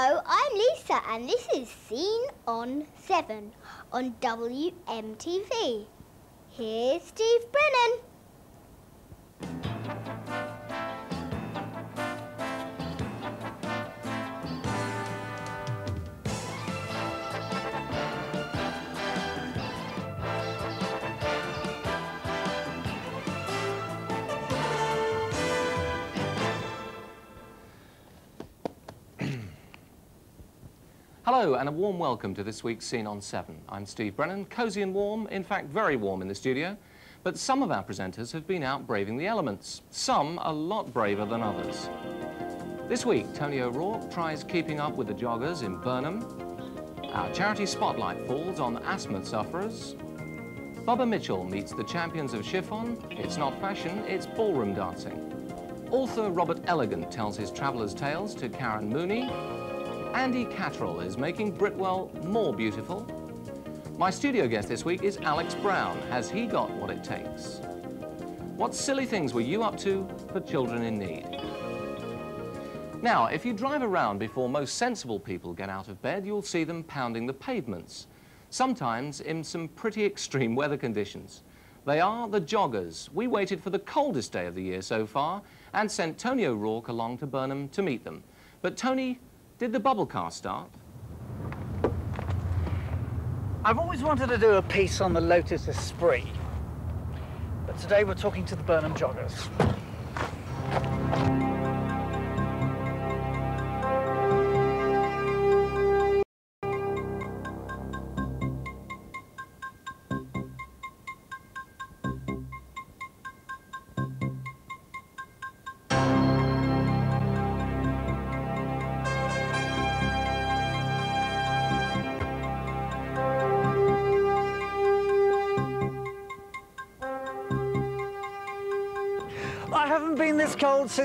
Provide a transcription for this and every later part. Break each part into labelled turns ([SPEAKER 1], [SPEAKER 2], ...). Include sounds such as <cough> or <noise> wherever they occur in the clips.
[SPEAKER 1] Hello, I'm Lisa and this is Scene on 7 on WMTV. Here's Steve Brennan.
[SPEAKER 2] Hello and a warm welcome to this week's Scene on 7. I'm Steve Brennan, cosy and warm, in fact very warm in the studio, but some of our presenters have been out braving the elements, some a lot braver than others. This week, Tony O'Rourke tries keeping up with the joggers in Burnham, our charity spotlight falls on asthma sufferers, Bubba Mitchell meets the champions of chiffon, it's not fashion, it's ballroom dancing. Author Robert Elegant tells his traveller's tales to Karen Mooney, Andy Catterall is making Britwell more beautiful. My studio guest this week is Alex Brown. Has he got what it takes? What silly things were you up to for children in need? Now, if you drive around before most sensible people get out of bed, you'll see them pounding the pavements, sometimes in some pretty extreme weather conditions. They are the joggers. We waited for the coldest day of the year so far and sent Tony O'Rourke along to Burnham to meet them. But Tony did the bubble car start?
[SPEAKER 3] I've always wanted to do a piece on the Lotus Esprit, but today we're talking to the Burnham Joggers.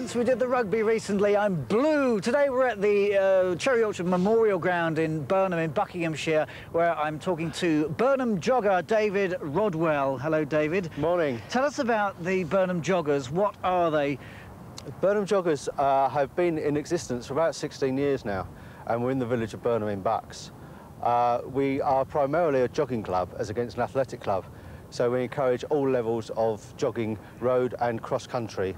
[SPEAKER 3] Since we did the rugby recently. I'm blue. Today we're at the uh, Cherry Orchard Memorial Ground in Burnham in Buckinghamshire, where I'm talking to Burnham jogger David Rodwell. Hello, David.
[SPEAKER 4] Morning.
[SPEAKER 3] Tell us about the Burnham joggers. What are they?
[SPEAKER 4] Burnham Joggers uh, have been in existence for about 16 years now, and we're in the village of Burnham in Bucks. Uh, we are primarily a jogging club as against an athletic club, so we encourage all levels of jogging, road and cross country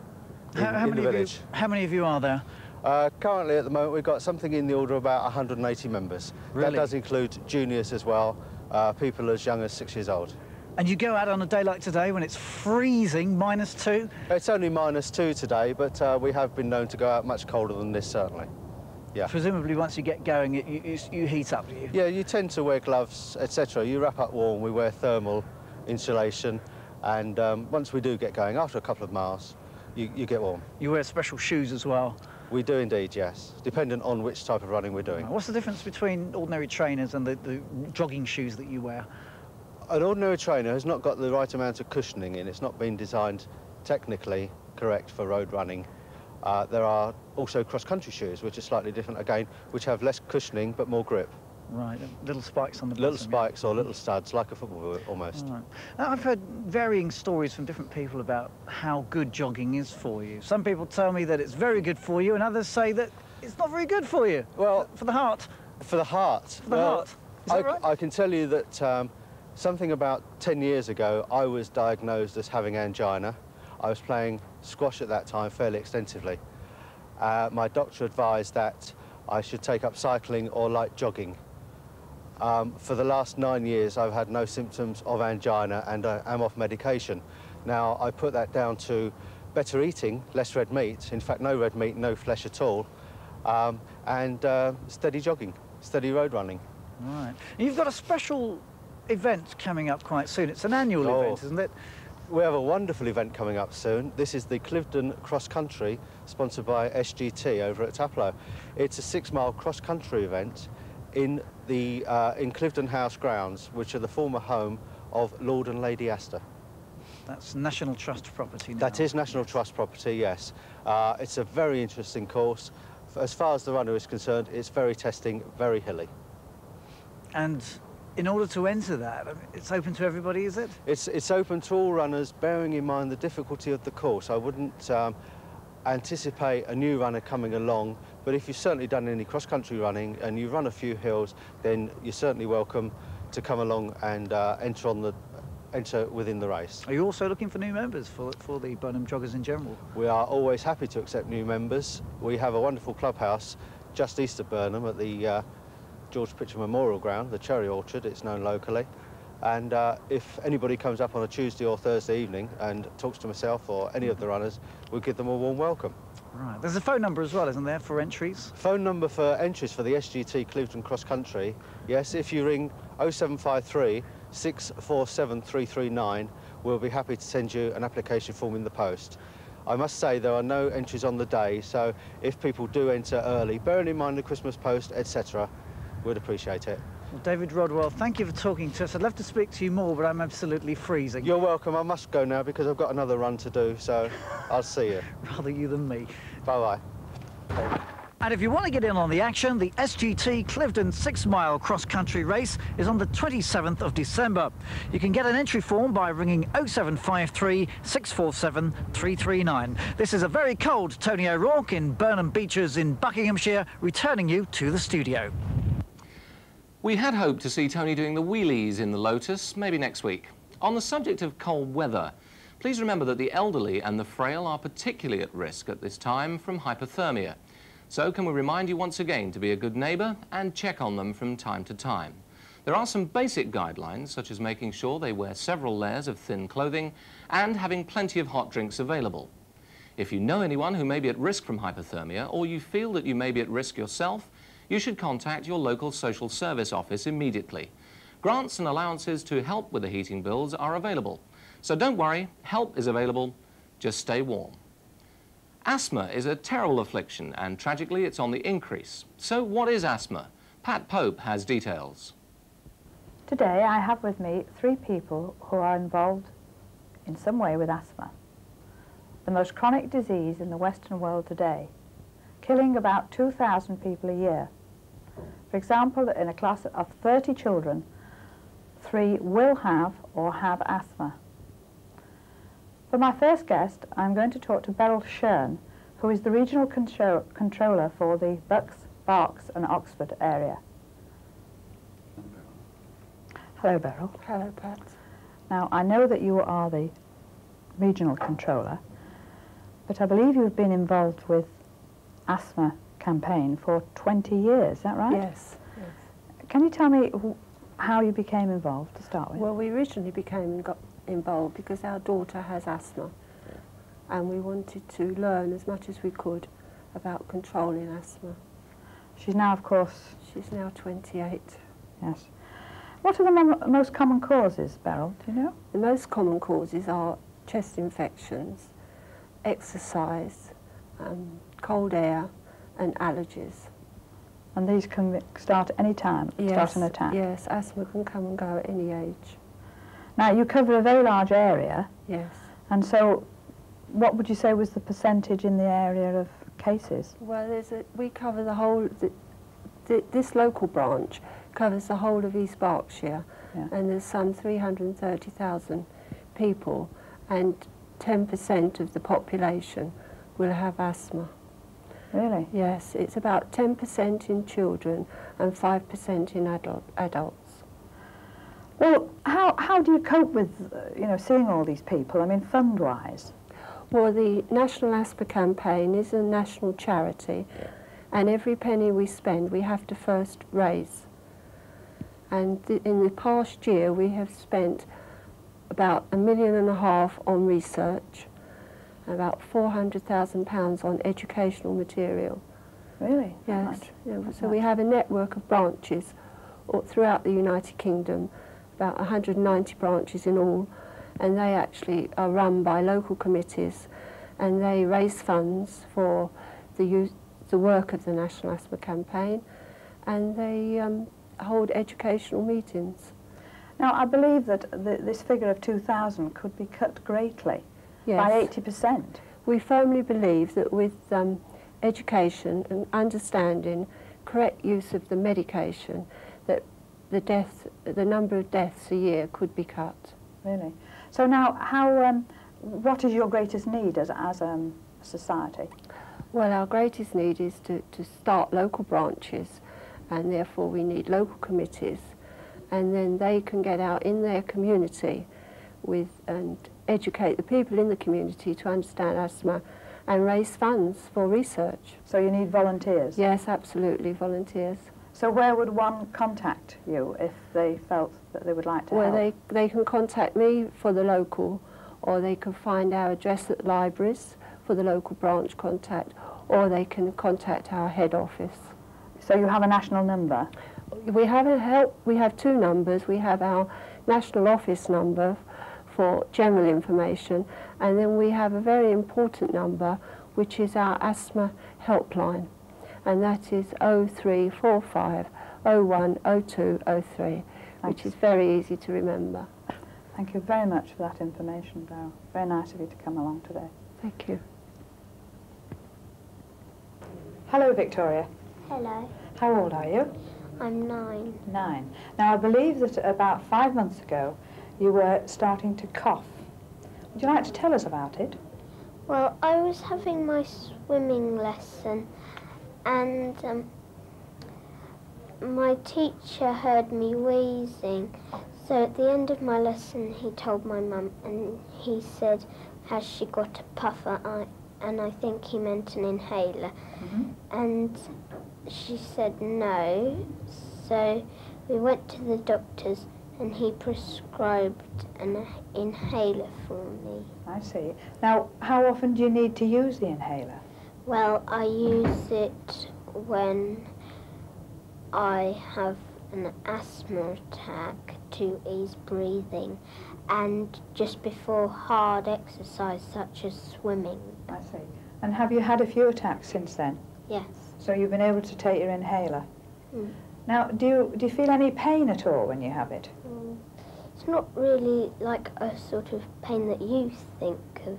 [SPEAKER 4] in,
[SPEAKER 3] How, how
[SPEAKER 4] in the
[SPEAKER 3] many of you, how many of you are there?
[SPEAKER 4] Uh, currently, at the moment, we've got something in the order of about 180 members.
[SPEAKER 3] Really?
[SPEAKER 4] That does include juniors as well, uh, people as young as six years old.
[SPEAKER 3] And you go out on a day like today when it's freezing, minus two.
[SPEAKER 4] It's only minus two today, but uh, we have been known to go out much colder than this, certainly. Yeah.
[SPEAKER 3] Presumably, once you get going, it, you, you, you heat up, do you?
[SPEAKER 4] Yeah, you tend to wear gloves, etc. You wrap up warm, we wear thermal insulation, and um, once we do get going, after a couple of miles, you, you get warm.
[SPEAKER 3] You wear special shoes as well.
[SPEAKER 4] We do indeed, yes, dependent on which type of running we're doing.
[SPEAKER 3] What's the difference between ordinary trainers and the, the jogging shoes that you wear?
[SPEAKER 4] An ordinary trainer has not got the right amount of cushioning in. It's not been designed technically correct for road running. Uh, there are also cross-country shoes, which are slightly different again, which have less cushioning but more grip.
[SPEAKER 3] Right, little spikes on the
[SPEAKER 4] Little
[SPEAKER 3] bottom, yeah.
[SPEAKER 4] spikes or little studs, like a football boot almost.
[SPEAKER 3] Right. Now, I've heard varying stories from different people about how good jogging is for you. Some people tell me that it's very good for you, and others say that it's not very good for you.
[SPEAKER 4] Well-
[SPEAKER 3] for the heart.
[SPEAKER 4] For the heart.
[SPEAKER 3] For the heart. Is
[SPEAKER 4] I,
[SPEAKER 3] right?
[SPEAKER 4] I can tell you that um, something about 10 years ago, I was diagnosed as having angina. I was playing squash at that time fairly extensively. Uh, my doctor advised that I should take up cycling or light jogging. Um, for the last nine years, I've had no symptoms of angina and I am off medication. Now, I put that down to better eating, less red meat, in fact, no red meat, no flesh at all, um, and uh, steady jogging, steady road running.
[SPEAKER 3] Right. You've got a special event coming up quite soon. It's an annual
[SPEAKER 4] Oh.
[SPEAKER 3] event, isn't it?
[SPEAKER 4] We have a wonderful event coming up soon. This is the Cliveden Cross Country, sponsored by SGT over at Taplow. It's a six-mile cross-country event in the uh, in Cliveden House grounds, which are the former home of Lord and Lady Astor.
[SPEAKER 3] That's National Trust property now.
[SPEAKER 4] That is National Trust property, yes. Uh, it's a very interesting course. As far as the runner is concerned, it's very testing, very hilly.
[SPEAKER 3] And in order to enter that, it's open to everybody, is it?
[SPEAKER 4] It's, it's open to all runners, bearing in mind the difficulty of the course. I wouldn't um, anticipate a new runner coming along But if you've certainly done any cross-country running and you run a few hills, then you're certainly welcome to come along and uh, enter on the enter within the race.
[SPEAKER 3] Are you also looking for new members for, for the Burnham Joggers in general?
[SPEAKER 4] We are always happy to accept new members. We have a wonderful clubhouse just east of Burnham at the uh, George Pitcher Memorial Ground, the Cherry Orchard, it's known locally. And uh, if anybody comes up on a Tuesday or Thursday evening and talks to myself or any of the runners, we'll give them a warm welcome.
[SPEAKER 3] Right. There's a phone number as well, isn't there, for entries?
[SPEAKER 4] Phone number for entries for the SGT Cliveden Cross Country. Yes, if you ring 0753 647 339, we'll be happy to send you an application form in the post. I must say there are no entries on the day, so if people do enter early, bearing in mind the Christmas post, etc., we'd appreciate it.
[SPEAKER 3] Well, David Rodwell, thank you for talking to us. I'd love to speak to you more, but I'm absolutely freezing.
[SPEAKER 4] You're welcome. I must go now because I've got another run to do, so I'll see you. <laughs>
[SPEAKER 3] Rather you than me.
[SPEAKER 4] Bye-bye.
[SPEAKER 3] And if you want to get in on the action, the SGT Cliveden six-mile cross-country race is on the 27th of December. You can get an entry form by ringing 0753 647 339. This is a very cold Tony O'Rourke in Burnham Beeches in Buckinghamshire, returning you to the studio.
[SPEAKER 2] We had hoped to see Tony doing the wheelies in the Lotus, maybe next week. On the subject of cold weather, please remember that the elderly and the frail are particularly at risk at this time from hypothermia. So can we remind you once again to be a good neighbour and check on them from time to time. There are some basic guidelines, such as making sure they wear several layers of thin clothing and having plenty of hot drinks available. If you know anyone who may be at risk from hypothermia or you feel that you may be at risk yourself, you should contact your local social service office immediately. Grants and allowances to help with the heating bills are available. So don't worry, help is available, just stay warm. Asthma is a terrible affliction and tragically it's on the increase. So what is asthma? Pat Pope has details.
[SPEAKER 5] Today I have with me three people who are involved in some way with asthma. The most chronic disease in the Western world today, killing about 2,000 people a year. For example, in a class of 30 children, three will have or have asthma. For my first guest, I'm going to talk to Beryl Schrin, who is the regional contro controller for the Bucks, Berks and Oxford area. Hello, Beryl.
[SPEAKER 6] Hello, Pat.
[SPEAKER 5] Now, I know that you are the regional controller, but I believe you've been involved with asthma campaign for 20 years, is that right?
[SPEAKER 6] Yes, yes.
[SPEAKER 5] Can you tell me how you became involved to start with?
[SPEAKER 6] Well, we originally became got involved because our daughter has asthma and we wanted to learn as much as we could about controlling asthma.
[SPEAKER 5] She's now, of course...
[SPEAKER 6] She's now 28.
[SPEAKER 5] Yes. What are the mo most common causes, Beryl? Do you know?
[SPEAKER 6] The most common causes are chest infections, exercise, um, cold air, and allergies.
[SPEAKER 5] And these can start at any time,
[SPEAKER 6] yes,
[SPEAKER 5] start an attack?
[SPEAKER 6] Yes, asthma can come and go at any age.
[SPEAKER 5] Now, you cover a very large area.
[SPEAKER 6] Yes.
[SPEAKER 5] And so, what would you say was the percentage in the area of cases?
[SPEAKER 6] Well, there's a, we cover the whole, the, the, this local branch covers the whole of East Berkshire, yeah. and there's some 330,000 people, and 10% of the population will have asthma.
[SPEAKER 5] Really?
[SPEAKER 6] Yes, it's about 10% in children and 5% in adult, adults.
[SPEAKER 5] Well, how, how do you cope with, uh, you know, seeing all these people, I mean, fund-wise?
[SPEAKER 6] Well, the National Asthma Campaign is a national charity, and every penny we spend, we have to first raise. And th in the past year, we have spent about a million and a half on research, about £400,000 on educational material.
[SPEAKER 5] Really?
[SPEAKER 6] Yes. Yeah, so we have a network of branches throughout the United Kingdom, about 190 branches in all, and they actually are run by local committees, and they raise funds for the, use, the work of the National Asthma Campaign, and they um, hold educational meetings.
[SPEAKER 5] Now, I believe that the, this figure of 2,000 could be cut greatly
[SPEAKER 6] yes.
[SPEAKER 5] by 80%.
[SPEAKER 6] We firmly believe that with um, education and understanding, correct use of the medication, that the death, the number of deaths a year could be cut.
[SPEAKER 5] Really? So now, how, um, what is your greatest need as, as um, a society?
[SPEAKER 6] Well, our greatest need is to, to start local branches and therefore we need local committees and then they can get out in their community with and educate the people in the community to understand asthma and raise funds for research.
[SPEAKER 5] So you need volunteers?
[SPEAKER 6] Yes, absolutely, volunteers.
[SPEAKER 5] So where would one contact you if they felt that they would like to
[SPEAKER 6] well,
[SPEAKER 5] help?
[SPEAKER 6] they, they can contact me for the local or they can find our address at libraries for the local branch contact or they can contact our head office.
[SPEAKER 5] So you have a national number?
[SPEAKER 6] We have a help. We have two numbers. We have our national office number for general information, and then we have a very important number, which is our asthma helpline, and that is 0345 010203, which is very easy to remember.
[SPEAKER 5] Thank you very much for that information, Beryl. Very nice of you to come along today.
[SPEAKER 6] Thank you.
[SPEAKER 5] Hello, Victoria.
[SPEAKER 1] Hello,
[SPEAKER 5] How old are you?
[SPEAKER 1] I'm nine.
[SPEAKER 5] Nine. Now, I believe that about five months ago you were starting to cough. Would you like to tell us about it?
[SPEAKER 1] Well, I was having my swimming lesson and um, my teacher heard me wheezing. So at the end of my lesson, he told my mum and he said, Has she got a puffer? I, and I think he meant an inhaler.
[SPEAKER 5] Mhm.
[SPEAKER 1] And she said no. So we went to the doctor's and he prescribed an inhaler for me.
[SPEAKER 5] I see. Now, how often do you need to use the inhaler?
[SPEAKER 1] Well, I use it when I have an asthma attack to ease breathing and just before hard exercise such as swimming.
[SPEAKER 5] I see. And have you had a few attacks since then?
[SPEAKER 1] Yes.
[SPEAKER 5] So you've been able to take your inhaler?
[SPEAKER 1] Mm.
[SPEAKER 5] Now, do you, do you feel any pain at all when you have it?
[SPEAKER 1] Mm. It's not really like a sort of pain that you think of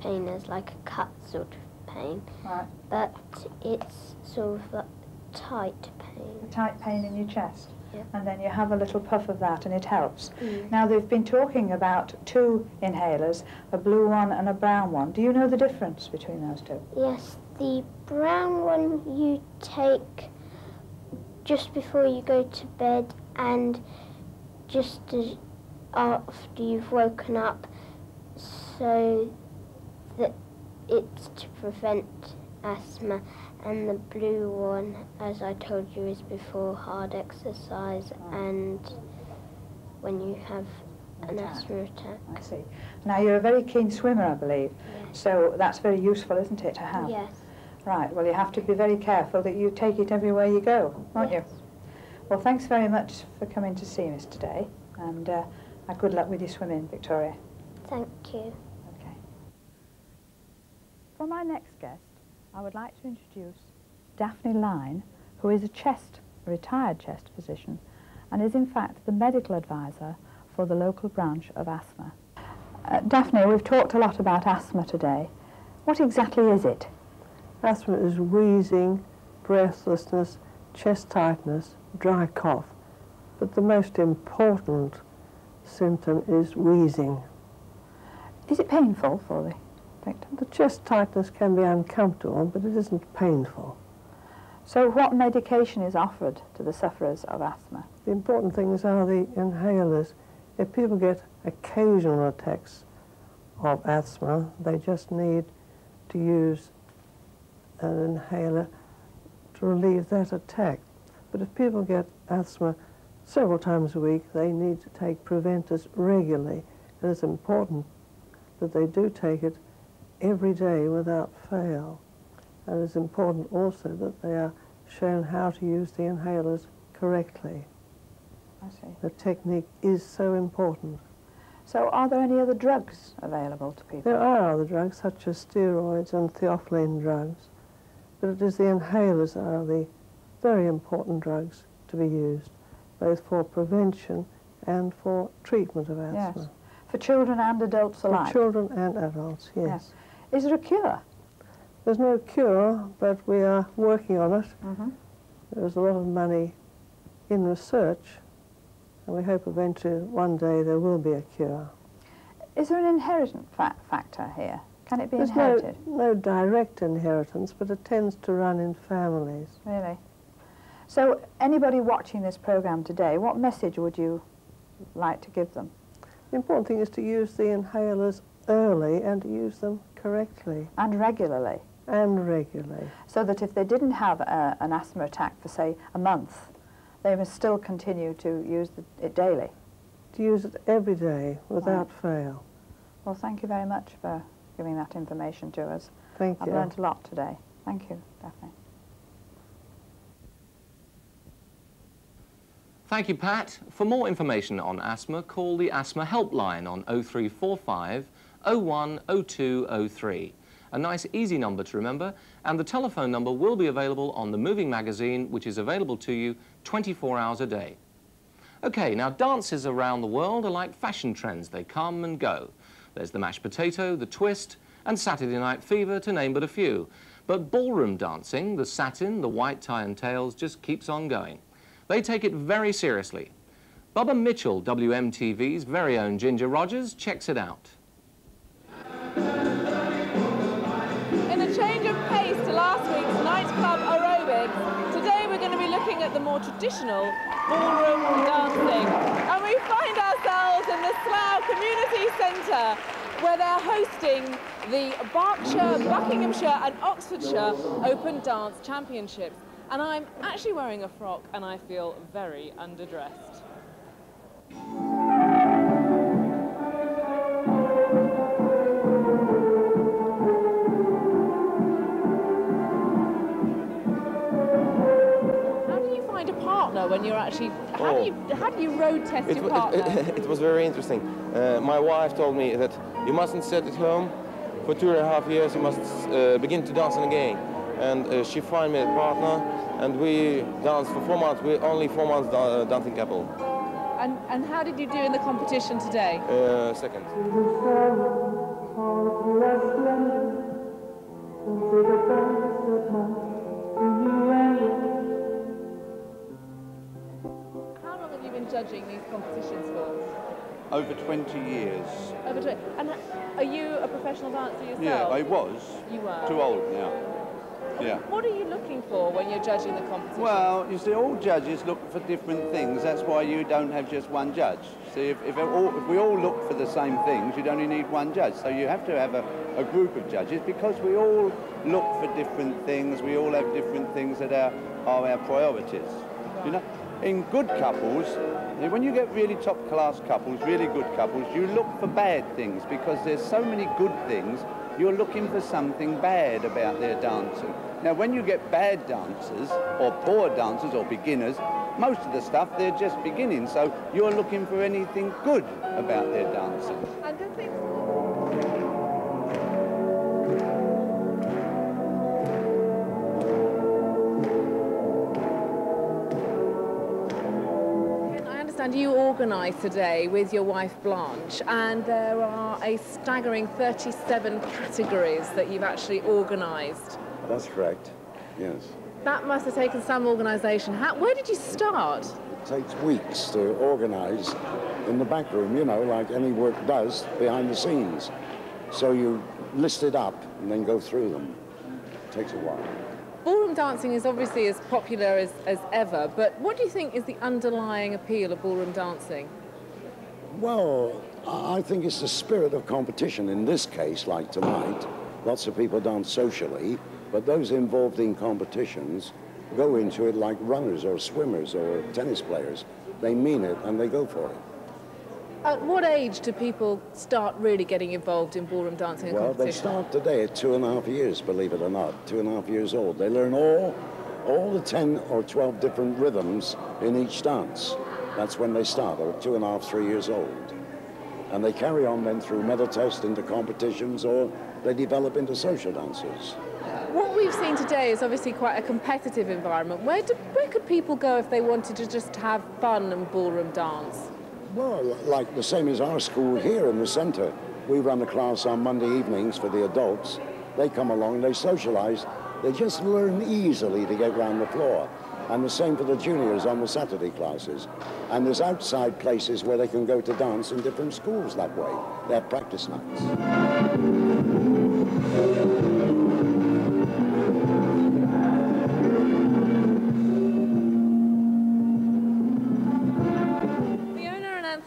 [SPEAKER 1] pain as like a cut sort of pain,
[SPEAKER 5] Right.
[SPEAKER 1] but it's sort of a tight pain.
[SPEAKER 5] Tight pain in your chest?
[SPEAKER 1] Yeah.
[SPEAKER 5] And then you have a little puff of that and it helps.
[SPEAKER 1] Mm.
[SPEAKER 5] Now, they've been talking about two inhalers, a blue one and a brown one. Do you know the difference between those two?
[SPEAKER 1] Yes, the brown one you take just before you go to bed and just after you've woken up so that it's to prevent asthma and the blue one as I told you is before hard exercise
[SPEAKER 5] Oh.
[SPEAKER 1] and when you have an
[SPEAKER 5] Attack.
[SPEAKER 1] asthma attack.
[SPEAKER 5] I see. Now, you're a very keen swimmer, I believe.
[SPEAKER 1] Yes.
[SPEAKER 5] So that's very useful, isn't it, to have?
[SPEAKER 1] Yes.
[SPEAKER 5] Right, well, you have to be very careful that you take it everywhere you go, won't
[SPEAKER 1] yes.
[SPEAKER 5] you? Well, thanks very much for coming to see us today, and uh, good luck with your swimming, Victoria.
[SPEAKER 1] Thank you.
[SPEAKER 5] Okay. For my next guest, I would like to introduce Daphne Line, who is a chest, a retired chest physician, and is in fact the medical advisor for the local branch of asthma. Uh, Daphne, we've talked a lot about asthma today. What exactly is it?
[SPEAKER 7] Asthma is wheezing, breathlessness, chest tightness, dry cough. But the most important symptom is wheezing.
[SPEAKER 5] Is it painful for the victim?
[SPEAKER 7] The chest tightness can be uncomfortable, but it isn't painful.
[SPEAKER 5] So what medication is offered to the sufferers of asthma?
[SPEAKER 7] The important things are the inhalers. If people get occasional attacks of asthma, they just need to use an inhaler to relieve that attack. But if people get asthma several times a week, they need to take preventers regularly. And it's important that they do take it every day without fail. And it's important also that they are shown how to use the inhalers correctly.
[SPEAKER 5] I see.
[SPEAKER 7] The technique is so important.
[SPEAKER 5] So are there any other drugs available to people?
[SPEAKER 7] There are other drugs such as steroids and theophylline drugs, but it is the inhalers that are the very important drugs to be used, both for prevention and for treatment of asthma. Yes.
[SPEAKER 5] For children and adults alike?
[SPEAKER 7] For children and adults, yes.
[SPEAKER 5] Yes. Is there a cure?
[SPEAKER 7] There's no cure, but we are working on it.
[SPEAKER 5] Mm-hmm.
[SPEAKER 7] There's a lot of money in research, and we hope eventually one day there will be a cure.
[SPEAKER 5] Is there an inheritance fa- factor here Can it be
[SPEAKER 7] There's
[SPEAKER 5] inherited?
[SPEAKER 7] no, no direct inheritance, but it tends to run in families.
[SPEAKER 5] Really? So anybody watching this program today, what message would you like to give them?
[SPEAKER 7] The important thing is to use the inhalers early and to use them correctly
[SPEAKER 5] And regularly?
[SPEAKER 7] and regularly.
[SPEAKER 5] So that if they didn't have a, an asthma attack for, say, a month, they must still continue to use the, it daily.
[SPEAKER 7] To use it every day without fail.
[SPEAKER 5] Well, thank you very much for giving that information to us.
[SPEAKER 7] Thank
[SPEAKER 5] I've
[SPEAKER 7] you.
[SPEAKER 5] learnt a lot today. Thank you, Daphne.
[SPEAKER 2] Thank you, Pat. For more information on asthma, call the Asthma Helpline on 0345 010203. A nice, easy number to remember, and the telephone number will be available on the Moving Magazine, which is available to you 24 hours a day. Okay, now dances around the world are like fashion trends. They come and go. There's the mashed potato, the twist, and Saturday Night Fever, to name but a few. But ballroom dancing, the satin, the white tie and tails, just keeps on going. They take it very seriously. Bubba Mitchell, WMTV's very own Ginger Rogers, checks it out.
[SPEAKER 8] In a change of pace to last week's nightclub aerobics, today we're going to be looking at the more traditional ballroom dancing. We find ourselves in the Slough Community Centre where they're hosting the Berkshire, Buckinghamshire and Oxfordshire Open Dance Championships. And I'm actually wearing a frock and I feel very underdressed. Find a partner when you're actually, how do you, how do you road test
[SPEAKER 9] It,
[SPEAKER 8] your
[SPEAKER 9] wa- it,
[SPEAKER 8] partner?
[SPEAKER 9] it, <laughs> it was very interesting. Uh, my wife told me that you mustn't sit at home for two and a half years. You must uh, begin to dance again. And uh, she found me a partner, and we danced for four months. We're only four months da- dancing couple.
[SPEAKER 8] And, and how did you do in the competition today?
[SPEAKER 9] Uh, second.
[SPEAKER 8] Judging these competitions for?
[SPEAKER 10] Over 20 years.
[SPEAKER 8] Over twenty. And are you a professional dancer yourself?
[SPEAKER 10] Yeah, I was.
[SPEAKER 8] You were.
[SPEAKER 10] Too old now. Yeah.
[SPEAKER 8] What are you looking for when you're judging the competition?
[SPEAKER 10] Well, you see, all judges look for different things. That's why you don't have just one judge. See, if, if, all, if we all look for the same things, you'd only need one judge. So you have to have a, a group of judges because we all look for different things. We all have different things that are, are our priorities. You know, in good couples, when you get really top class couples, really good couples, you look for bad things because there's so many good things. You're looking for something bad about their dancing. Now, when you get bad dancers, or poor dancers, or beginners, most of the stuff they're just beginning. So you're looking for anything good about their dancing.
[SPEAKER 8] Understand you organised today with your wife Blanche, and there are a staggering 37 categories that you've actually organised.
[SPEAKER 11] That's correct, yes.
[SPEAKER 8] That must have taken some organisation. Where did you start?
[SPEAKER 11] It takes weeks to organise in the back room, you know, like any work does behind the scenes. So you list it up and then go through them. It takes a while.
[SPEAKER 8] Ballroom dancing is obviously as popular as, as ever, but what do you think is the underlying appeal of ballroom dancing?
[SPEAKER 11] Well, I think it's the spirit of competition in this case, like tonight. Lots of people dance socially, but those involved in competitions go into it like runners or swimmers or tennis players. They mean it and they go for it.
[SPEAKER 8] At what age do people start really getting involved in ballroom dancing and
[SPEAKER 11] Well, they start today at two and a half years, believe it or not, two and a half years old. They learn all, all the 10 or 12 different rhythms in each dance. That's when they start, or two and a half, three years old. And they carry on then through medal tests into competitions, or they develop into social dancers.
[SPEAKER 8] What we've seen today is obviously quite a competitive environment. Where, do, where could people go if they wanted to just have fun and ballroom dance?
[SPEAKER 11] Well, like the same as our school here in the centre. We run a class on Monday evenings for the adults. They come along, they socialise. They just learn easily to get round the floor. And the same for the juniors on the Saturday classes. And there's outside places where they can go to dance in different schools that way. They have practice nights.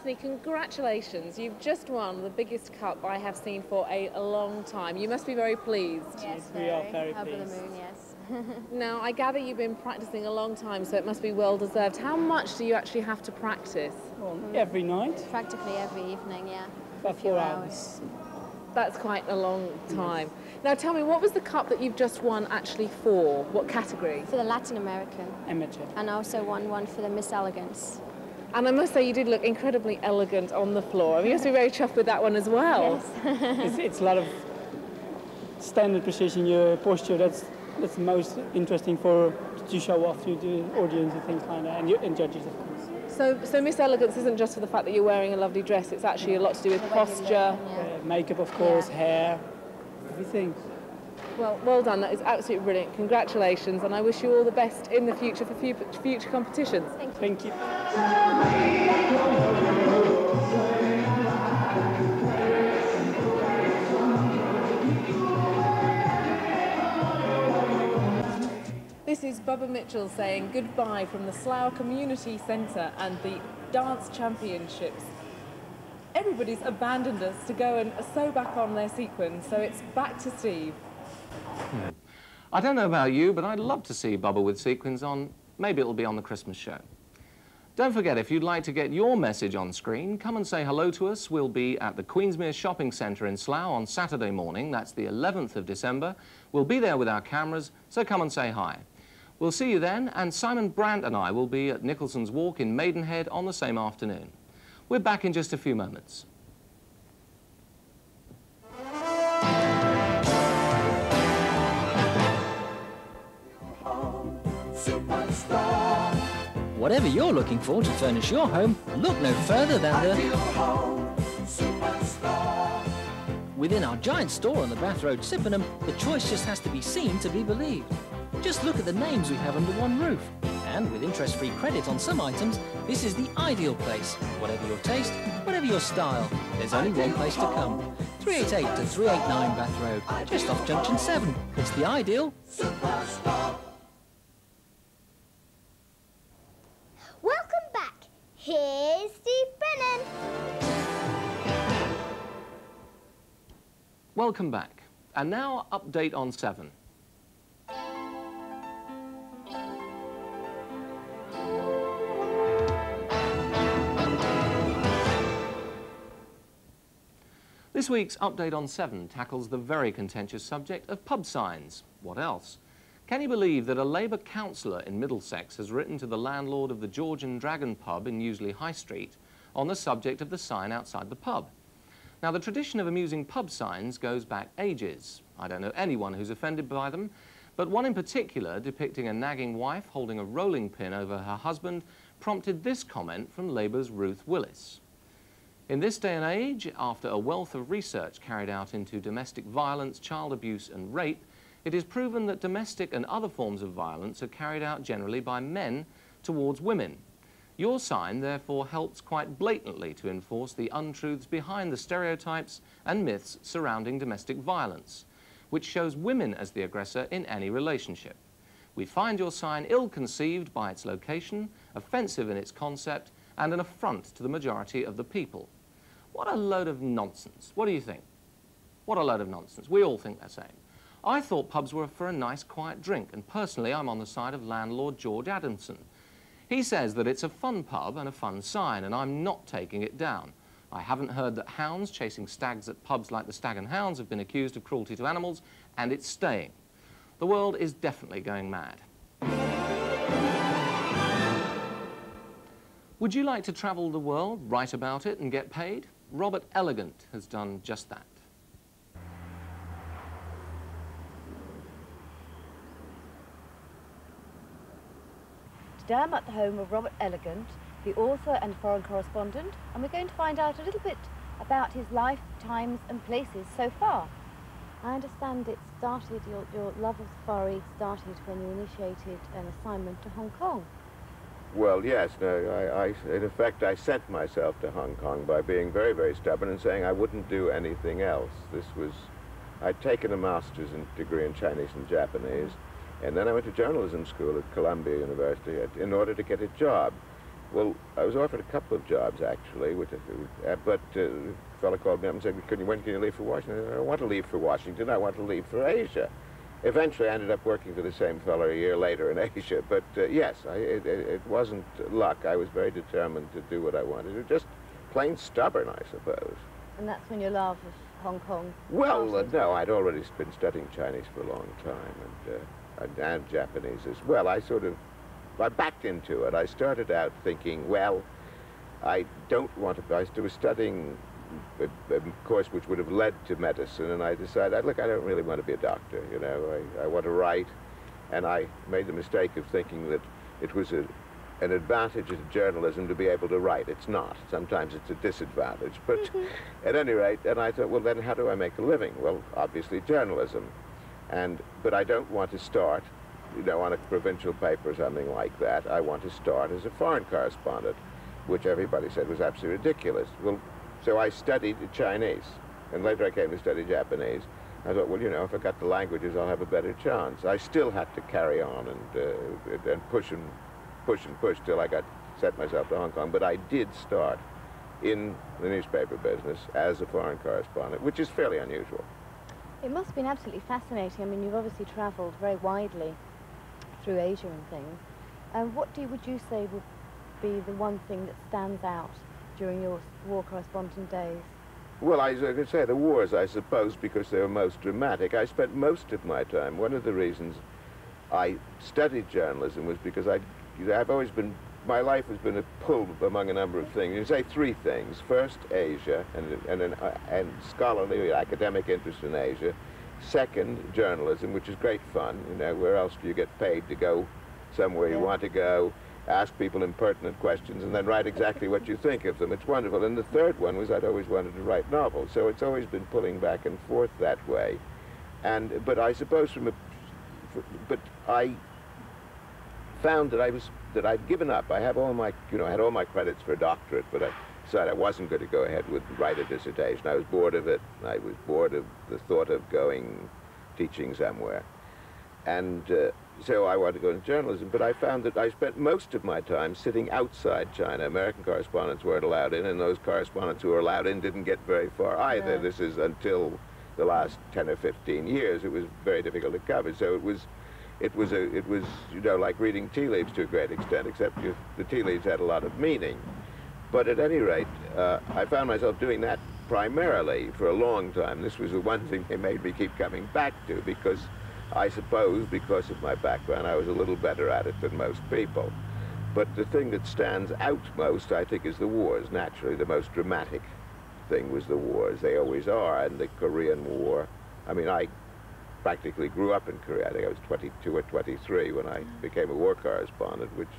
[SPEAKER 8] Anthony, congratulations. You've just won the biggest cup I have seen for a, a long time. You must be very pleased.
[SPEAKER 12] Yes,
[SPEAKER 13] We are very
[SPEAKER 12] Over the moon, yes. <laughs>
[SPEAKER 8] Now, I gather you've been practicing a long time, so it must be well deserved. How much do you actually have to practice?
[SPEAKER 13] Well, every night,
[SPEAKER 12] Practically every evening, yeah. for a
[SPEAKER 13] about
[SPEAKER 12] few
[SPEAKER 13] four
[SPEAKER 12] hours.
[SPEAKER 13] hours.
[SPEAKER 8] That's quite a long time. Now, tell me, what was the cup that you've just won actually for? What category?
[SPEAKER 12] For the Latin American.
[SPEAKER 13] Amateur.
[SPEAKER 12] And I also won one for the Miss Elegance.
[SPEAKER 8] And I must say, you did look incredibly elegant on the floor. I mean, you must be very chuffed with that one as well. <laughs>
[SPEAKER 13] it's, it's a lot of standard precision, your posture. That's that's the most interesting for to show off to the audience and things like that, and, you, and judges, of course.
[SPEAKER 8] So, so Miss Elegance isn't just for the fact that you're wearing a lovely dress. It's actually a lot to do with posture.
[SPEAKER 13] Uh, makeup, of course, hair, everything.
[SPEAKER 8] Well, well done. That is absolutely brilliant. Congratulations, and I wish you all the best in the future for future competitions.
[SPEAKER 13] Thank you.
[SPEAKER 8] This is Bubba Mitchell saying goodbye from the Slough Community Centre and the Dance Championships. Everybody's abandoned us to go and sew back on their sequins, so it's back to Steve.
[SPEAKER 2] I don't know about you, but I'd love to see Bubba with sequins on. Maybe it'll be on the Christmas show. Don't forget, if you'd like to get your message on screen, come and say hello to us. We'll be at the Queensmere Shopping Centre in Slough on Saturday morning. That's the 11th of December. We'll be there with our cameras, so come and say hi. We'll see you then, and Simon Brandt and I will be at Nicholson's Walk in Maidenhead on the same afternoon. We're back in just a few moments.
[SPEAKER 14] Whatever you're looking for to furnish your home, look no further than the... Within our giant store on the Bath Road, Cippenham, the choice just has to be seen to be believed. Just look at the names we have under one roof. And with interest-free credit on some items, this is the ideal place. Whatever your taste, whatever your style, there's only one place to come. 388 to 389 Bath Road, just off Junction 7. It's the ideal
[SPEAKER 1] Welcome
[SPEAKER 2] Welcome back. And now, update on 7. This week's Update on 7 tackles the very contentious subject of pub signs. What else? Can you believe that a Labour councillor in Middlesex has written to the landlord of the George and Dragon pub in Newsley High Street on the subject of the sign outside the pub? Now, the tradition of amusing pub signs goes back ages. I don't know anyone who's offended by them, but one in particular, depicting a nagging wife holding a rolling pin over her husband, prompted this comment from Labour's Ruth Willis. In this day and age, after a wealth of research carried out into domestic violence, child abuse and rape, it is proven that domestic and other forms of violence are carried out generally by men towards women. Your sign, therefore, helps quite blatantly to enforce the untruths behind the stereotypes and myths surrounding domestic violence, which shows women as the aggressor in any relationship. We find your sign ill-conceived by its location, offensive in its concept, and an affront to the majority of the people. What a load of nonsense. What do you think? What a load of nonsense. We all think the same. I thought pubs were for a nice, quiet drink, and personally, I'm on the side of landlord George Adamson. He says that it's a fun pub and a fun sign, and I'm not taking it down. I haven't heard that hounds chasing stags at pubs like the Stag and Hounds have been accused of cruelty to animals, and it's staying. The world is definitely going mad. Would you like to travel the world, write about it, and get paid? Robert Elegant has done just that.
[SPEAKER 15] Today I'm at the home of Robert Elegant, the author and foreign correspondent, and we're going to find out a little bit about his life, times and places so far. I understand it started, your, your love of East started when you initiated an assignment to Hong Kong.
[SPEAKER 16] Well, yes. No, I, I, in effect, I sent myself to Hong Kong by being very, very stubborn and saying I wouldn't do anything else. This was, I'd taken a master's in, degree in Chinese and Japanese, and then I went to journalism school at Columbia University in order to get a job. Well, I was offered a couple of jobs, actually, which, uh, but uh, a fellow called me up and said, can you, when can you leave for Washington? I don't want to leave for Washington. I want to leave for Asia. Eventually, I ended up working for the same fellow a year later in <laughs> Asia. But uh, yes, I, it, it, wasn't luck. I was very determined to do what I wanted. It was just plain stubborn, I suppose.
[SPEAKER 15] And that's when your love of Hong Kong
[SPEAKER 16] Well, uh, no, I'd already been studying Chinese for a long time, and, uh, and Japanese as well. I sort of, I backed into it. I started out thinking, well, I don't want to, I was studying a, a, course which would have led to medicine, and I decided, look, I don't really want to be a doctor, you know, I, I want to write, and I made the mistake of thinking that it was a, an advantage of journalism to be able to write. It's not. Sometimes it's a disadvantage. But mm -hmm. at any rate, and I thought, well, then how do I make a living? Well, obviously journalism. And, but I don't want to start, you know, on a provincial paper or something like that. I want to start as a foreign correspondent, which everybody said was absolutely ridiculous. Well, so I studied Chinese, and later I came to study Japanese. I thought, well, you know, if I got the languages, I'll have a better chance. I still had to carry on and, uh, and push and push and push till I got set myself to Hong Kong. But I did start in the newspaper business as a foreign correspondent, which is fairly unusual.
[SPEAKER 15] It must have been absolutely fascinating. I mean, you've obviously travelled very widely through Asia and things. And what do you, would you say would be the one thing that stands out during your war correspondent days?
[SPEAKER 16] Well, I, I could say the wars, I suppose, because they were most dramatic. I spent most of my time, one of the reasons I studied journalism was because I, I've always been, my life has been a pull among a number of things. You say three things. First, Asia, and, and, an, uh, and scholarly academic interest in Asia. Second, journalism, which is great fun. You know, where else do you get paid to go somewhere yeah. you want to go? ask people impertinent questions and then write exactly what you think of them. It's wonderful. And the third one was I'd always wanted to write novels, so it's always been pulling back and forth that way. And but I suppose from a, but I found that I was that I'd given up. I have all my you know I had all my credits for a doctorate, but I decided I wasn't going to go ahead with write a dissertation. I was bored of it. I was bored of the thought of going teaching somewhere, and. Uh, so I wanted to go into journalism, but I found that I spent most of my time sitting outside China. American correspondents weren't allowed in, and those correspondents who were allowed in didn't get very far either. This is until the last 10 or 15 years. It was very difficult to cover. So it was, it was, a, it was you know, like reading tea leaves to a great extent, except you, the tea leaves had a lot of meaning. But at any rate, uh, I found myself doing that primarily for a long time. This was the one thing they made me keep coming back to because I suppose because of my background, I was a little better at it than most people. But the thing that stands out most, I think, is the wars. Naturally, the most dramatic thing was the wars. They always are. And the Korean War, I mean, I practically grew up in Korea. I think I was 22 or 23 when I became a war correspondent, which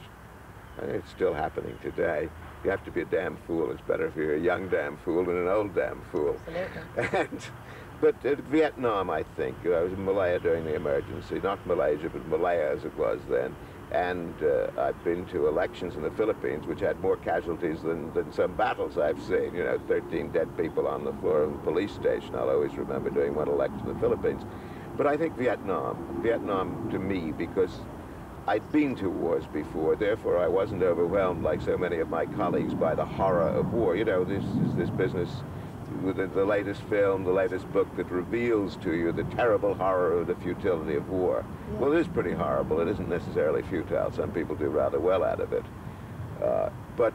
[SPEAKER 16] I think it's still happening today. You have to be a damn fool. It's better if you're a young damn fool than an old damn fool.
[SPEAKER 15] Absolutely. <laughs>
[SPEAKER 16] And but uh, Vietnam, I think. I was in Malaya during the emergency, not Malaysia, but Malaya as it was then. And uh, I've been to elections in the Philippines, which had more casualties than, than some battles I've seen. You know, 13 dead people on the floor of the police station. I'll always remember doing one election in the Philippines. But I think Vietnam, Vietnam to me, because I'd been to wars before, therefore I wasn't overwhelmed like so many of my colleagues by the horror of war. You know, this is this business with the, the latest film, the latest book that reveals to you the terrible horror of the futility of war. Yeah. Well, it is pretty horrible. It isn't necessarily futile. Some people do rather well out of it. Uh, but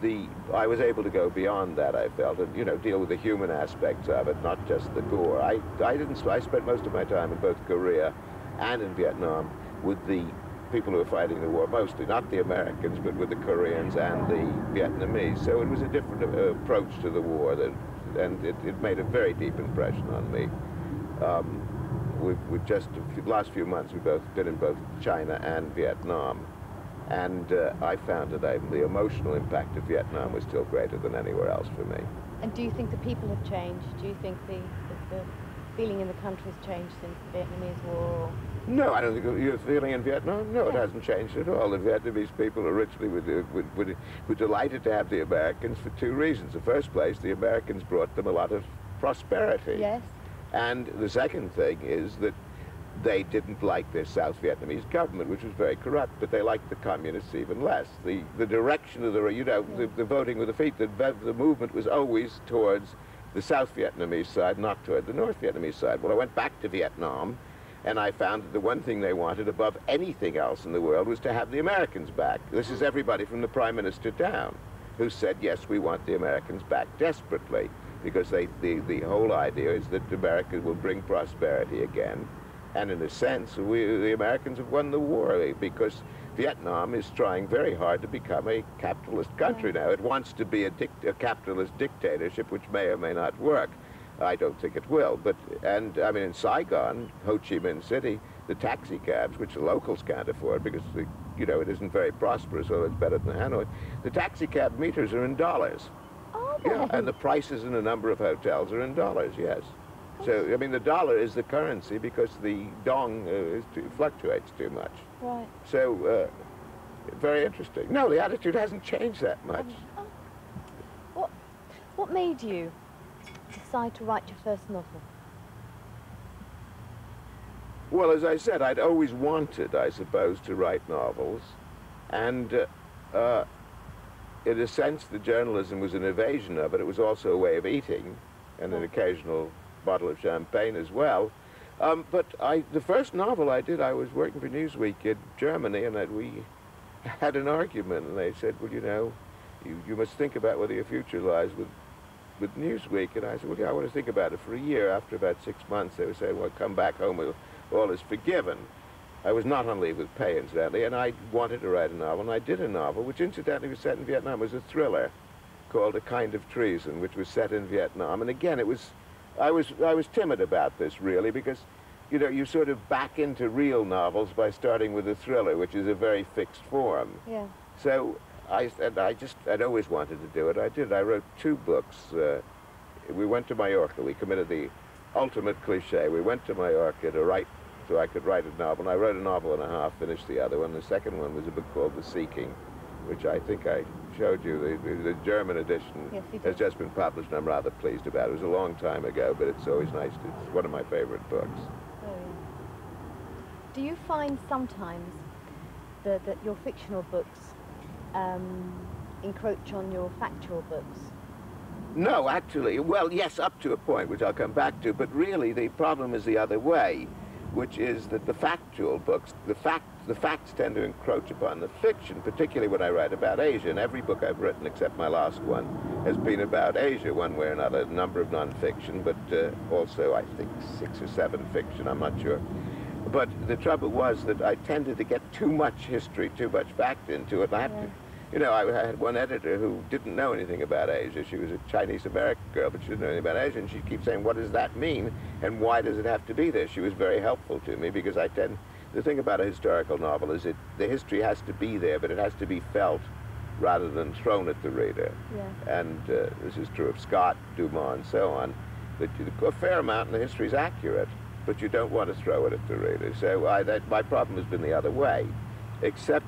[SPEAKER 16] the I was able to go beyond that. I felt, and you know, deal with the human aspects of it, not just the gore. I I didn't. I spent most of my time in both Korea and in Vietnam with the people who were fighting the war, mostly not the Americans, but with the Koreans and the Vietnamese. So it was a different uh, approach to the war that and it, it made a very deep impression on me. Um, we've, we've just, the last few months, we've both been in both China and Vietnam. And uh, I found that I, the emotional impact of Vietnam was still greater than anywhere else for me.
[SPEAKER 15] And do you think the people have changed? Do you think the, the, the feeling in the country has changed since the Vietnamese War?
[SPEAKER 16] No, I don't think your feeling in Vietnam. No, it hasn't changed at all. The Vietnamese people originally were, were, were, were delighted to have the Americans for two reasons. The first place, the Americans brought them a lot of prosperity.
[SPEAKER 15] Yes.
[SPEAKER 16] And the second thing is that they didn't like their South Vietnamese government, which was very corrupt, but they liked the communists even less. The, the direction of the, you know, the, the, voting with the feet, the, the movement was always towards the South Vietnamese side, not toward the North Vietnamese side. Well, I went back to Vietnam, and I found that the one thing they wanted above anything else in the world was to have the Americans back. This is everybody from the Prime Minister down, who said, yes, we want the Americans back desperately, because they, the, the whole idea is that America will bring prosperity again. And in a sense, we, the Americans have won the war, eh, because Vietnam is trying very hard to become a capitalist country mm. now. It wants to be a, a capitalist dictatorship, which may or may not work. I don't think it will. But and I mean in Saigon, Ho Chi Minh City, the taxi cabs, which the locals can't afford because the, you know it isn't very prosperous, although it's better than Hanoi. The taxi cab meters are in dollars.
[SPEAKER 15] Oh,
[SPEAKER 16] yeah, and the prices in a number of hotels are in dollars. Yes. So I mean the dollar is the currency because the dong uh, too, fluctuates too much.
[SPEAKER 15] Right.
[SPEAKER 16] So uh, very interesting. No, the attitude hasn't changed that much.
[SPEAKER 15] Um, oh. What what made you decide to write your first novel?
[SPEAKER 16] Well, as I said, I'd always wanted, I suppose, to write novels. And uh, uh, in a sense, the journalism was an evasion of it. It was also a way of eating and an occasional bottle of champagne as well. Um, but I, the first novel I did, I was working for Newsweek in Germany, and we had an argument, and they said, well, you know, you, you must think about whether your future lies with with Newsweek, and I said, well, yeah, I want to think about it for a year. After about six months, they were saying, well, come back home, all is forgiven. I was not on leave with pay, incidentally, and I wanted to write a novel, and I did a novel, which incidentally was set in Vietnam. It was a thriller called A Kind of Treason, which was set in Vietnam. And again, it was, I was, I was timid about this, really, because, you know, you sort of back into real novels by starting with a thriller, which is a very fixed form.
[SPEAKER 15] Yeah.
[SPEAKER 16] So I, and I just, I'd always wanted to do it. I did. I wrote two books. Uh, we went to Mallorca. We committed the ultimate cliche. We went to Mallorca to write, so I could write a novel. And I wrote a novel and a half, finished the other one. The second one was a book called The Seeking, which I think I showed you. The, the, German edition
[SPEAKER 15] yes,
[SPEAKER 16] has just been published, and I'm rather pleased about it. It was a long time ago, but it's always nice. To, it's one of my favorite books.
[SPEAKER 15] Oh, yeah. Do you find sometimes that, that your fictional books um, encroach on your factual books?
[SPEAKER 16] No, actually, well, yes, up to a point, which I'll come back to, but really the problem is the other way, which is that the factual books, the, fact, the facts tend to encroach upon the fiction, particularly when I write about Asia, and every book I've written, except my last one, has been about Asia one way or another, a number of nonfiction, but uh, also, I think, six or seven fiction, I'm not sure. But the trouble was that I tended to get too much history, too much fact into it. I have yeah. to, you know, I had one editor who didn't know anything about Asia. She was a Chinese-American girl, but she didn't know anything about Asia, and she keeps saying, what does that mean, and why does it have to be there? She was very helpful to me because I tend, the thing about a historical novel is it, the history has to be there, but it has to be felt rather than thrown at the reader.
[SPEAKER 15] Yeah.
[SPEAKER 16] And uh, this is true of Scott, Dumas, and so on. That a fair amount in the history is accurate, but you don't want to throw it at the reader. So I, that, my problem has been the other way, except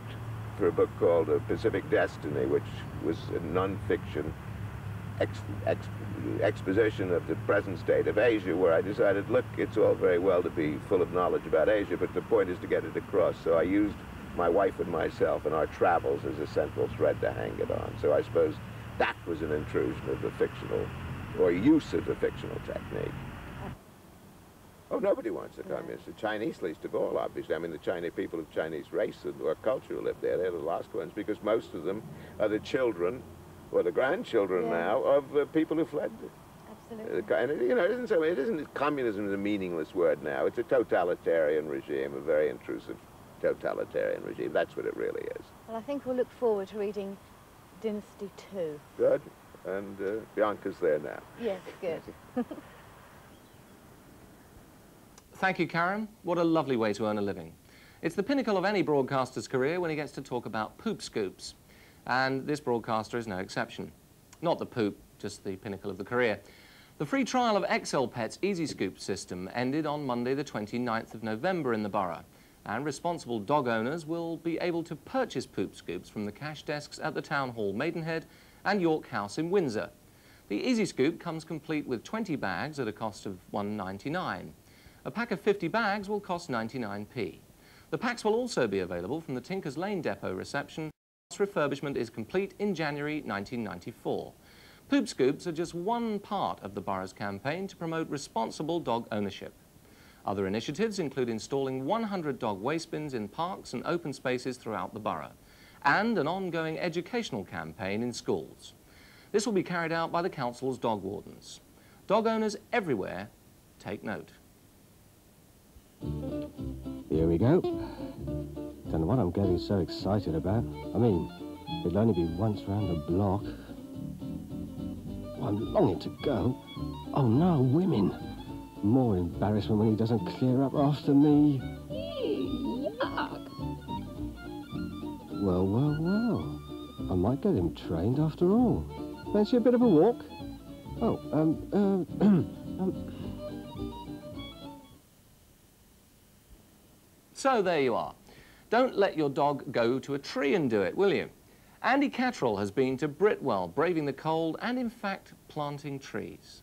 [SPEAKER 16] for a book called uh, Pacific Destiny, which was a non-fiction ex, ex, exposition of the present state of Asia, where I decided, look, it's all very well to be full of knowledge about Asia, but the point is to get it across. So I used my wife and myself and our travels as a central thread to hang it on. So I suppose that was an intrusion of the fictional, or use of the fictional technique. Oh, nobody wants the communists. The Chinese, least of all, obviously. I mean, the Chinese people of Chinese race or culture who live there, they're the last ones because most of them are the children or the grandchildren yeah. now of uh, people who fled.
[SPEAKER 15] Absolutely.
[SPEAKER 16] Uh, and, you know, it isn't, so, it isn't, communism is a meaningless word now. It's a totalitarian regime, a very intrusive totalitarian regime. That's what it really is.
[SPEAKER 15] Well, I think we'll look forward to reading Dynasty 2.
[SPEAKER 16] Good. And uh, Bianca's there now.
[SPEAKER 15] Yes, good. <laughs>
[SPEAKER 2] Thank you, Karen. What a lovely way to earn a living. It's the pinnacle of any broadcaster's career when he gets to talk about poop scoops. And this broadcaster is no exception. Not the poop, just the pinnacle of the career. The free trial of XL Pet's Easy Scoop system ended on Monday the 29th of November in the borough and responsible dog owners will be able to purchase poop scoops from the cash desks at the Town Hall Maidenhead and York House in Windsor. The Easy Scoop comes complete with 20 bags at a cost of 1.99. A pack of 50 bags will cost 99p. The packs will also be available from the Tinkers Lane Depot reception refurbishment is complete in January 1994. Poop scoops are just one part of the borough's campaign to promote responsible dog ownership. Other initiatives include installing 100 dog waste bins in parks and open spaces throughout the borough, and an ongoing educational campaign in schools. This will be carried out by the council's dog wardens. Dog owners everywhere take note.
[SPEAKER 17] Here we go. Don't what I'm getting so excited about. I mean, it'll only be once round the block. I'm longing to go. Oh no, women. More embarrassment when he doesn't clear up after me. Yuck! Well, well, well. I might get him trained after all. Fancy a bit of a walk? Oh, um, uh, <clears throat> um...
[SPEAKER 2] So there you are. Don't let your dog go to a tree and do it, will you? Andy Cattrall has been to Britwell, braving the cold and, in fact, planting trees.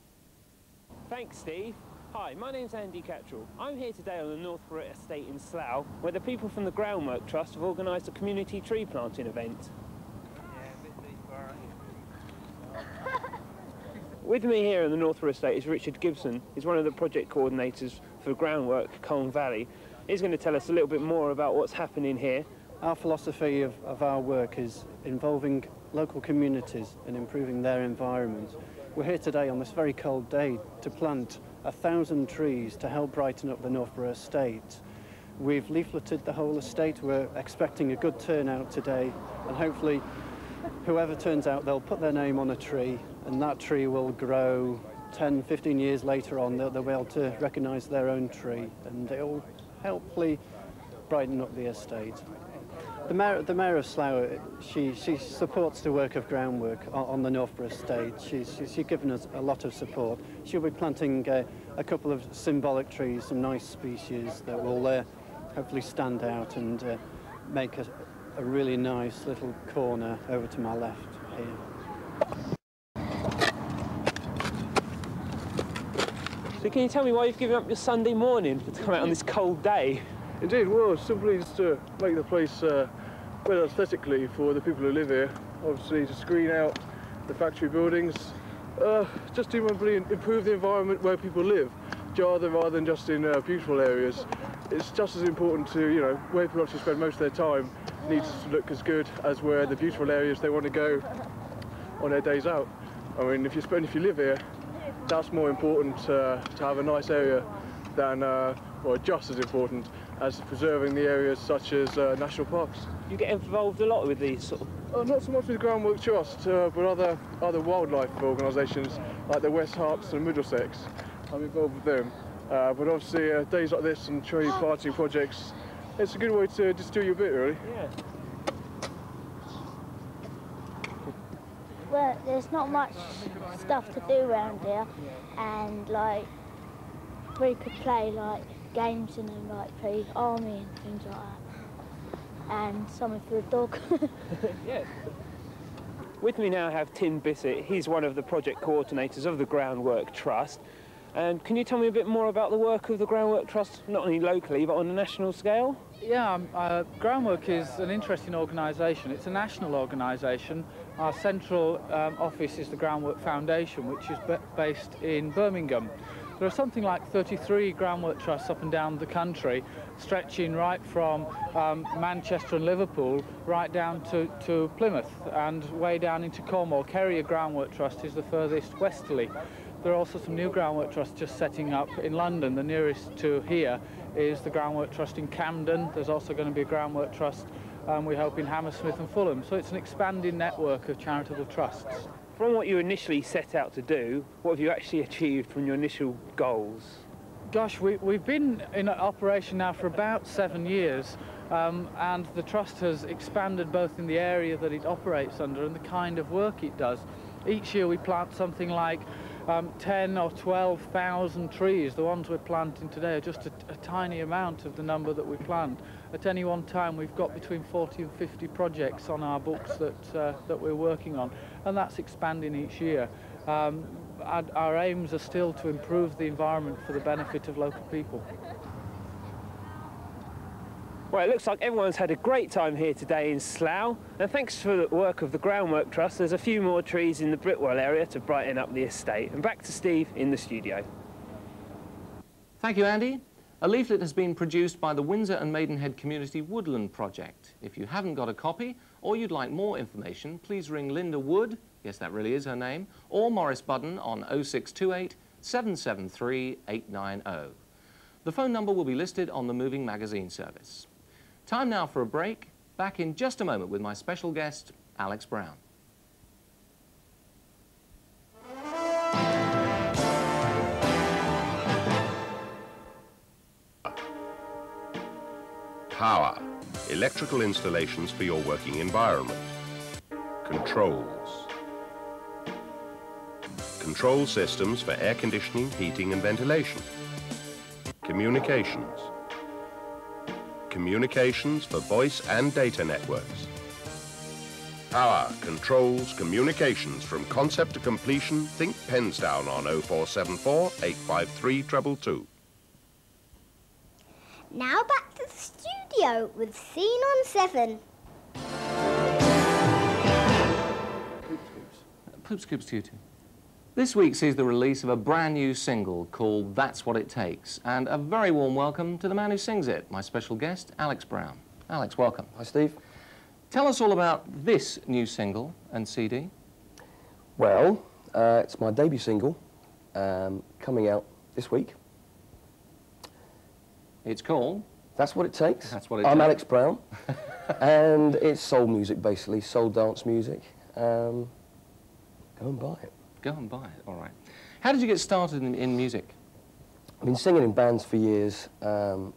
[SPEAKER 18] Thanks, Steve. Hi, my name's Andy Cattrall. I'm here today on the Northborough Estate in Slough, where the people from the Groundwork Trust have organised a community tree planting event. With me here in the Northborough Estate is Richard Gibson. He's one of the project coordinators for Groundwork Colne Valley. He's going to tell us a little bit more about what's happening here
[SPEAKER 19] our philosophy of, of our work is involving local communities and improving their environment. We're here today on this very cold day to plant a thousand trees to help brighten up the Northborough estate. We've leafleted the whole estate. We're expecting a good turnout today and hopefully whoever turns out, they'll put their name on a tree and that tree will grow 10, 15 years later on. They'll, they'll be able to recognise their own tree and it'll hopefully brighten up the estate. The mayor, the mayor of Slough, she, she supports the work of groundwork on, the Northborough estate. She's, she's, she's given us a lot of support. She'll be planting uh, a couple of symbolic trees, some nice species that will uh, hopefully stand out and uh, make a, a really nice little corner over to my left here.
[SPEAKER 18] So can you tell me why you've given up your Sunday morning to come out on this cold day?
[SPEAKER 20] Indeed, well, simply just to make the place uh, better aesthetically for the people who live here. Obviously, to screen out the factory buildings, uh, just to improve the environment where people live, rather rather than just in uh, beautiful areas. It's just as important to, you know, where people actually spend most of their time needs to look as good as where the beautiful areas they want to go on their days out. I mean, if you spend, if you live here, that's more important uh, to have a nice area than, uh, or just as important as preserving the areas such as uh, national parks.
[SPEAKER 18] You get involved a lot with these sort of...
[SPEAKER 20] Uh, not so much with the Groundwork Trust, uh, but other other wildlife organisations like the West Harts and Middlesex. I'm involved with them. Uh, but obviously uh, days like this and tree planting projects, it's a good way to just do your bit really.
[SPEAKER 18] Yeah.
[SPEAKER 21] Well, there's not much stuff to do around here and like we could play like games and then like play army and things like that. And something for the dog. <laughs>
[SPEAKER 18] yeah. With me now I have Tim Bissett. He's one of the project coordinators of the Groundwork Trust. And can you tell me a bit more about the work of the Groundwork Trust, not only locally, but on a national scale?
[SPEAKER 22] Yeah, um, uh, Groundwork is an interesting organisation. It's a national organisation. Our central um, office is the Groundwork Foundation, which is based in Birmingham. There are something like 33 groundwork trusts up and down the country, stretching right from um, Manchester and Liverpool right down to, to Plymouth and way down into Cornwall. Kerrier Groundwork Trust is the furthest westerly. There are also some new groundwork trusts just setting up in London. The nearest to here is the Groundwork Trust in Camden. There's also going to be a groundwork trust um, we hope in Hammersmith and Fulham. So it's an expanding network of charitable trusts
[SPEAKER 18] from what you initially set out to do, what have you actually <laughs> achieved from your initial goals?
[SPEAKER 22] Gosh, we, we've been in operation now for about seven years, um, and the Trust has expanded both in the area that it operates under and the kind of work it does. Each year we plant something like um, 10 or 12,000 trees. The ones we're planting today are just a, a, tiny amount of the number that we plant. At any one time, we've got between 40 and 50 projects on our books that, uh, that we're working on, and that's expanding each year. Um, our, our aims are still to improve the environment for the benefit of local people.
[SPEAKER 18] Well, it looks like everyone's had a great time here today in Slough, and thanks for the work of the Groundwork Trust, there's a few more trees in the Britwell area to brighten up the estate. And back to Steve in the studio.
[SPEAKER 2] Thank you, Andy. A leaflet has been produced by the Windsor and Maidenhead Community Woodland Project. If you haven't got a copy, or you'd like more information, please ring Linda Wood, yes, that really is her name, or Morris Budden on 0628 773 890. The phone number will be listed on the Moving Magazine service. Time now for a break. Back in just a moment with my special guest, Alex Brown.
[SPEAKER 23] Power. Electrical installations for your working environment. Controls. Control systems for air conditioning, heating and ventilation. Communications communications for voice and data networks. Power, controls, communications from concept to completion, think Pensdown on 0474 853 222.
[SPEAKER 24] Now back to the studio with Scene on 7.
[SPEAKER 2] Poop Scoops to you too. This week sees the release of a brand new single called That's What It Takes, and a very warm welcome to the man who sings it, my special guest, Alex Brown. Alex, welcome.
[SPEAKER 25] Hi, Steve.
[SPEAKER 2] Tell us all about this new single and CD.
[SPEAKER 25] Well, uh, it's my debut single, um, coming out this week.
[SPEAKER 2] It's called?
[SPEAKER 25] That's What It Takes.
[SPEAKER 2] That's What It
[SPEAKER 25] I'm
[SPEAKER 2] Takes.
[SPEAKER 25] Alex Brown, <laughs> and it's soul music, basically, soul dance music. Um, go and buy it.
[SPEAKER 2] Go and buy it, all right. How did you get started in, in music?
[SPEAKER 25] I've been singing in bands for years. Um,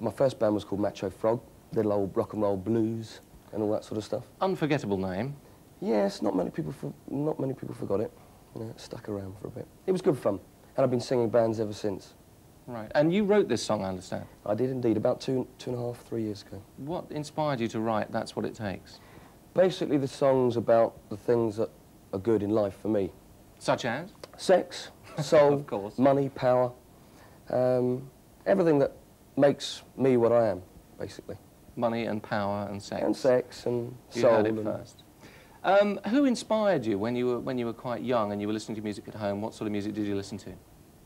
[SPEAKER 25] my first band was called Macho Frog, little old rock and roll blues and all that sort of stuff.
[SPEAKER 2] Unforgettable name.
[SPEAKER 25] Yes, not many people, for, not many people forgot it. You know, it stuck around for a bit. It was good fun, and I've been singing bands ever since.
[SPEAKER 2] Right, and you wrote this song, I understand?
[SPEAKER 25] I did indeed, about two, two and a half, three years ago.
[SPEAKER 2] What inspired you to write That's What It Takes?
[SPEAKER 25] Basically, the song's about the things that are good in life for me.
[SPEAKER 2] Such as?
[SPEAKER 25] Sex, <laughs> soul,
[SPEAKER 2] of course.
[SPEAKER 25] money, power, um, everything that makes me what I am, basically.
[SPEAKER 2] Money and power and sex.
[SPEAKER 25] And sex and
[SPEAKER 2] you
[SPEAKER 25] soul.
[SPEAKER 2] heard it first. Um, who inspired you when you were when you were quite young and you were listening to music at home? What sort of music did you listen to?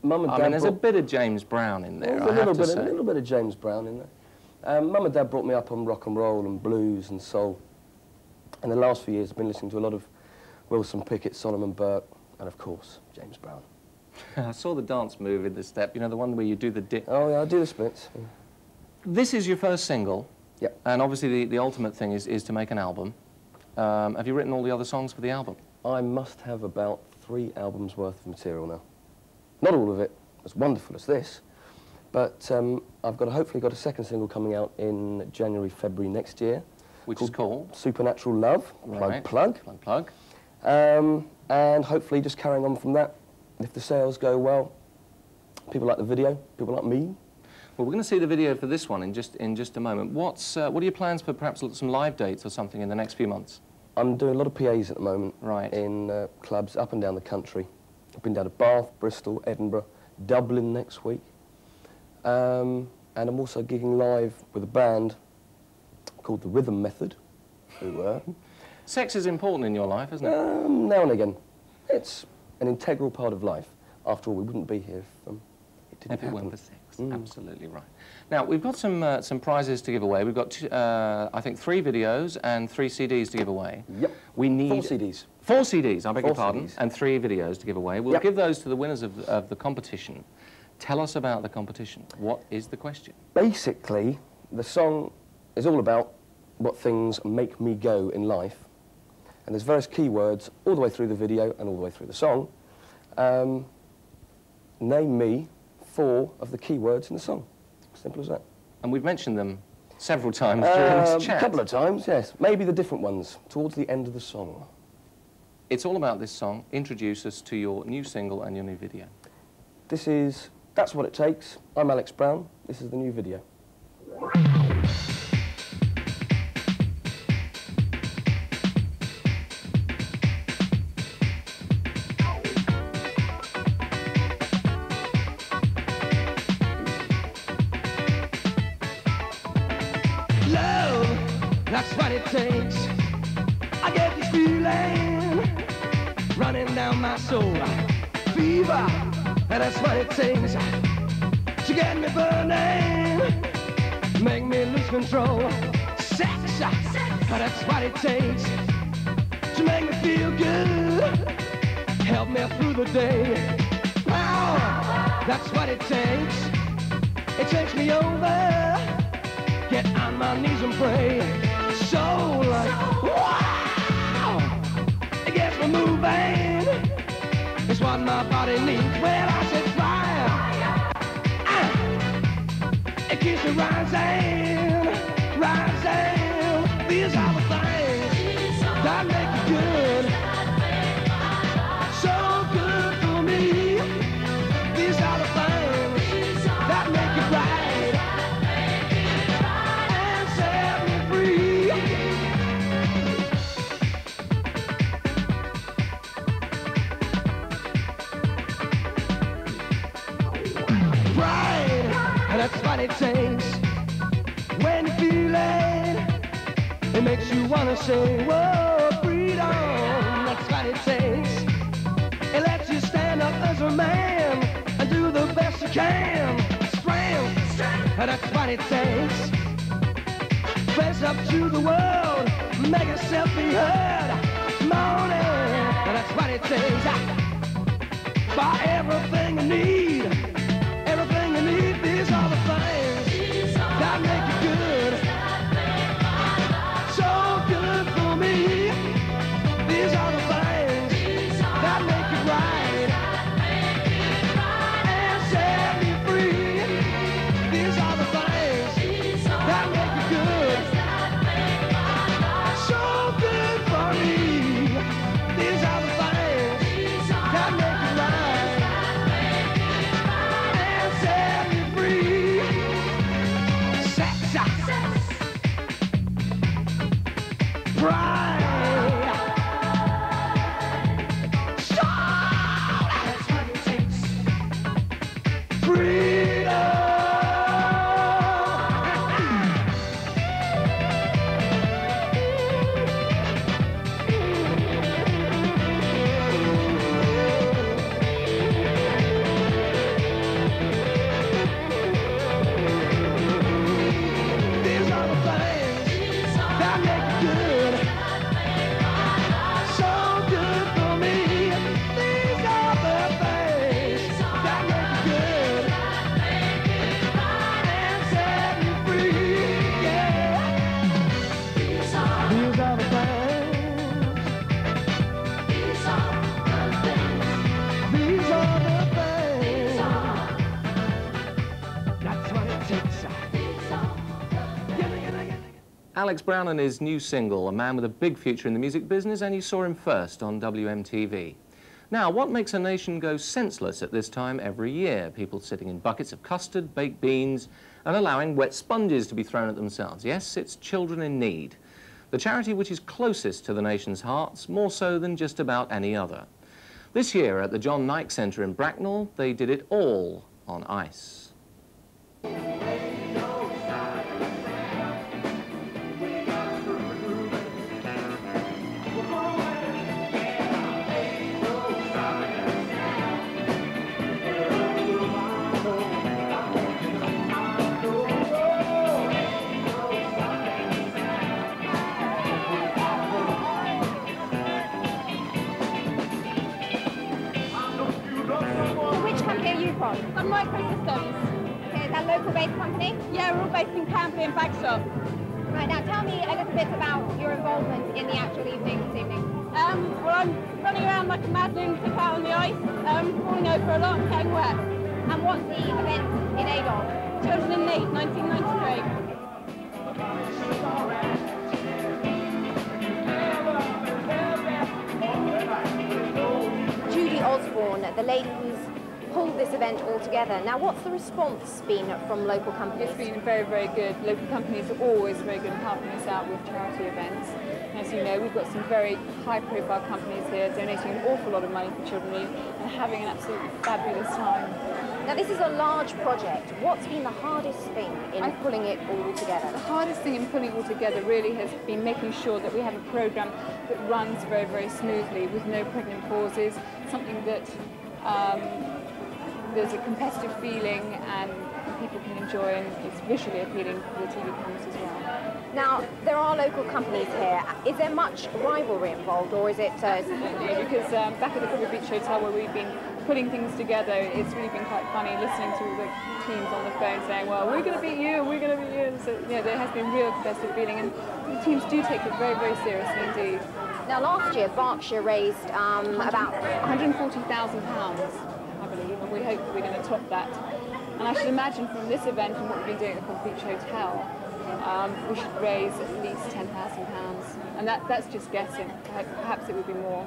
[SPEAKER 25] Mum and
[SPEAKER 2] I
[SPEAKER 25] Dad
[SPEAKER 2] mean, there's a bit of James Brown in there.
[SPEAKER 25] There's
[SPEAKER 2] I
[SPEAKER 25] a little bit, a little bit of James Brown in there. Um, Mum and Dad brought me up on rock and roll and blues and soul. And the last few years, I've been listening to a lot of Wilson Pickett, Solomon Burke, and of course, James Brown. <laughs>
[SPEAKER 2] I saw the dance move in the step. You know, the one where you do the dip.
[SPEAKER 25] Oh yeah, I do the splits. yeah.
[SPEAKER 2] This is your first single.
[SPEAKER 25] Yep.
[SPEAKER 2] And obviously, the, the ultimate thing is, is to make an album. Um, have you written all the other songs for the album?
[SPEAKER 25] I must have about three albums worth of material now. Not all of it as wonderful as this, but um, I've got hopefully got a second single coming out in January, February next year.
[SPEAKER 2] Which is called?
[SPEAKER 25] Supernatural Love.
[SPEAKER 2] Right.
[SPEAKER 25] Plug, plug.
[SPEAKER 2] Plug, plug.
[SPEAKER 25] Um, and hopefully just carrying on from that. If the sales go well, people like the video, people like me.
[SPEAKER 2] Well, we're going to see the video for this one in just in just a moment. What's uh, what are your plans for perhaps some live dates or something in the next few months?
[SPEAKER 25] I'm doing a lot of PAs at the moment.
[SPEAKER 2] Right.
[SPEAKER 25] In uh, clubs up and down the country. I've been down to Bath, Bristol, Edinburgh, Dublin next week. Um, and I'm also gigging live with a band called The Rhythm Method, who uh,
[SPEAKER 2] Sex is important in your life, isn't it?
[SPEAKER 25] um, now and again. It's an integral part of life. After all, we wouldn't be here if um, it didn't
[SPEAKER 2] If it
[SPEAKER 25] happen.
[SPEAKER 2] weren't for sex. Absolutely right. Now, we've got some, uh, some prizes to give away. We've got, uh, I think, three videos and three CDs to give away.
[SPEAKER 25] Yep.
[SPEAKER 2] We need...
[SPEAKER 25] Four CDs.
[SPEAKER 2] Four CDs, I beg your
[SPEAKER 25] Four
[SPEAKER 2] pardon,
[SPEAKER 25] CDs.
[SPEAKER 2] and three videos to give away. We'll
[SPEAKER 25] Yep.
[SPEAKER 2] give those to the winners of, of the competition. Tell us about the competition. What is the question?
[SPEAKER 25] Basically, the song is all about what things make me go in life. And there's various keywords all the way through the video and all the way through the song. Um, name me four of the keywords in the song. Simple as that.
[SPEAKER 2] And we've mentioned them several times during
[SPEAKER 25] Um,
[SPEAKER 2] this chat.
[SPEAKER 25] A couple of times, yes. Maybe the different ones towards the end of the song.
[SPEAKER 2] it's all about this song. Introduce us to your new single and your new video.
[SPEAKER 25] This is That's What It Takes. I'm Alex Brown. This is the new video.
[SPEAKER 26] That's what it takes to get me burning, make me lose control. Sex, but that's what it takes to make me feel good, help me through the day. Power, that's what it takes. It takes me over, get on my knees and pray. Soul, wow, it gets me moving. It's what my body needs. Well, I said fire. Ah, it keeps me rising, rising. These are the things that make it good. Wanna say, whoa, freedom, that's what it takes. It lets you stand up as a man and do the best you can. Strength, that's what it takes. Face up to the world, make yourself be heard. Morning, that's what it takes. Buy everything you need.
[SPEAKER 2] Alex Brown and his new single, a man with a big future in the music business, and you saw him first on WMTV. Now, what makes a nation go senseless at this time every year? People sitting in buckets of custard, baked beans, and allowing wet sponges to be thrown at themselves. Yes, it's Children in Need, the charity which is closest to the nation's hearts, more so than just about any other. This year at the John Nike Centre in Bracknell, they did it all on ice.
[SPEAKER 27] Okay, is that local-based company? Yeah, we're all based in Camberley and Bagshot. Right, now tell me a little bit about your involvement in the actual evening this evening. Um, well, I'm running around like a mad lunatic out on the ice, um, falling over a lot and getting wet. And what's the event in aid of? Children in Need, 1993. the lady who's pulled this event altogether. Now, what's the response been from local companies?
[SPEAKER 28] It's been very, very good. Local companies are always very good at helping us out with charity events. As you know, we've got some very high-profile companies here donating an awful lot of money for children and having an absolutely fabulous time.
[SPEAKER 27] Now, this is a large project. What's been the hardest thing in
[SPEAKER 28] I-
[SPEAKER 27] pulling it all together?
[SPEAKER 28] The hardest thing in pulling it all together really has been making sure that we have a programme that runs very, very smoothly with no pregnant pauses, something that um, there's a competitive feeling and people can enjoy and it's visually appealing for the TV cameras as well.
[SPEAKER 27] Now, there are local companies here. Is there much rivalry involved, or is it... Uh,
[SPEAKER 28] Absolutely, because um, back at the Coppid Beech Hotel where we've been putting things together, it's really been quite funny listening to the teams on the phone saying, well, we're going to beat you, we're going to beat you. And so, know, there has been real competitive feeling and the teams do take it very, very seriously indeed.
[SPEAKER 27] Now, last year, Berkshire raised um, about...
[SPEAKER 28] £140,000, I believe, and we hope that we're going to top that. And I should imagine from this event and what we've been doing at the Coppid Beech Hotel, um, we should raise at least £10,000. And that, that's just guessing. Perhaps it would be more.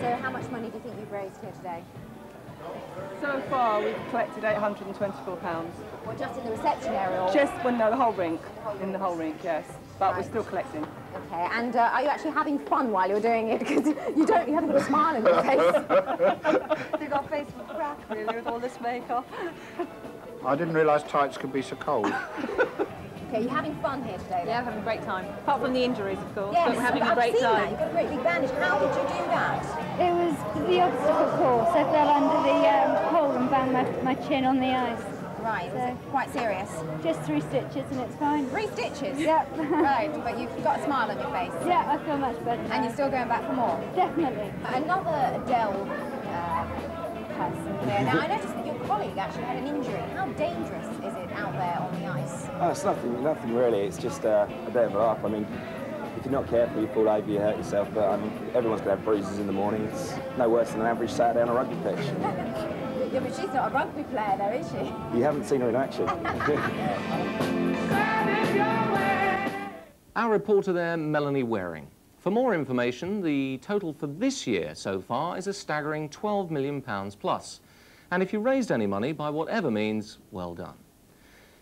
[SPEAKER 27] So how much money do you think you've raised here today?
[SPEAKER 29] So far, we've collected £824.
[SPEAKER 27] Well, just in the reception area? Or...
[SPEAKER 29] Just, well, no, the whole rink. In the whole rink, yes. But we're still collecting.
[SPEAKER 27] Okay, and uh, are you actually having fun while you're doing it? <laughs> Because you don't, you haven't got a smile on your <laughs> face.
[SPEAKER 29] You've got a face of crack, really, with all this makeup.
[SPEAKER 30] I didn't realise tights could be so cold.
[SPEAKER 27] Okay, you're having fun here today, then?
[SPEAKER 29] Yeah, having a great time. Apart from the injuries, of course,
[SPEAKER 27] Yes,
[SPEAKER 29] but we're having
[SPEAKER 27] I've
[SPEAKER 29] a great
[SPEAKER 27] seen
[SPEAKER 29] time.
[SPEAKER 27] That. You've got a great big bandage. How did you do that?
[SPEAKER 21] It was the obstacle course. I fell under the um, pole and banged my, my chin on the ice.
[SPEAKER 27] Right, was it quite serious?
[SPEAKER 21] Just three stitches and it's fine.
[SPEAKER 27] Three stitches?
[SPEAKER 21] Yep. <laughs>
[SPEAKER 27] right, but you've got a smile on your face.
[SPEAKER 21] Yeah, I feel much better.
[SPEAKER 27] And you're still going back for more?
[SPEAKER 21] Definitely.
[SPEAKER 27] Another Adele uh, person here. Now, I noticed that your colleague actually had an injury. How dangerous is it out there on the ice?
[SPEAKER 26] Oh, it's nothing, nothing really. It's just uh, a bit of a laugh. I mean, if you're not careful, you fall over, you hurt yourself. But I mean, everyone's going to have bruises in the morning. It's no worse than an average Saturday on a rugby pitch. <laughs>
[SPEAKER 27] yeah, but she's not a rugby player, though, is she? <laughs>
[SPEAKER 26] You haven't seen her in action. <laughs>
[SPEAKER 2] Our reporter there, Melanie Waring. For more information, the total for this year so far is a staggering £12 million plus. And if you raised any money by whatever means, well done.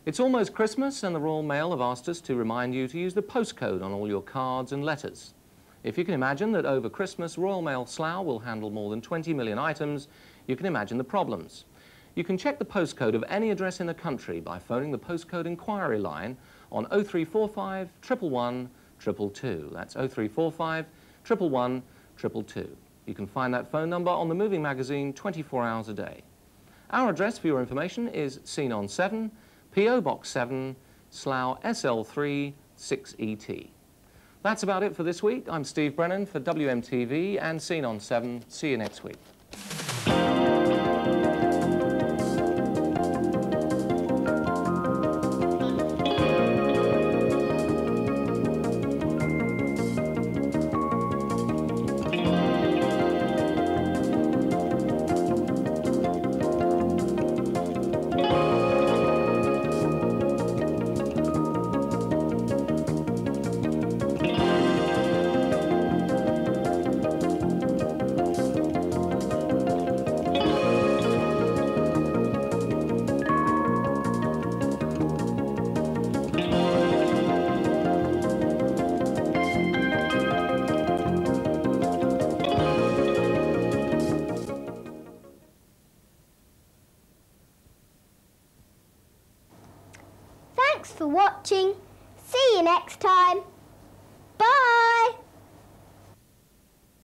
[SPEAKER 2] It's almost Christmas and the Royal Mail have asked us to remind you to use the postcode on all your cards and letters. If you can imagine that over Christmas Royal Mail Slough will handle more than 20 million items, you can imagine the problems. You can check the postcode of any address in the country by phoning the postcode inquiry line on 0345 111 222. That's 0345 111 222. You can find that phone number on the Moving Magazine 24 hours a day. Our address for your information is Scene on 7, PO Box 7, Slough SL3 6ET. That's about it for this week. I'm Steve Brennan for WMTV and Scene on 7. See you next week.